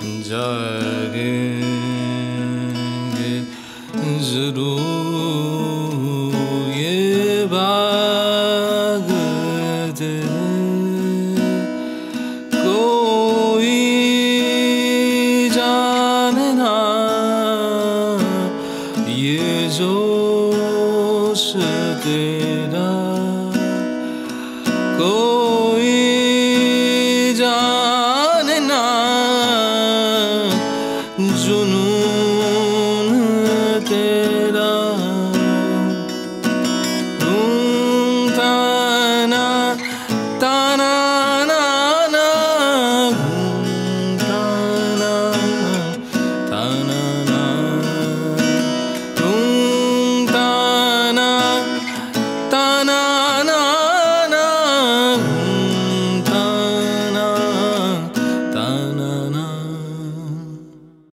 जागेंगे। ज़रूर ये बाग तेरे कोई जाने ना ये जोश तेरा। कोई जाने ना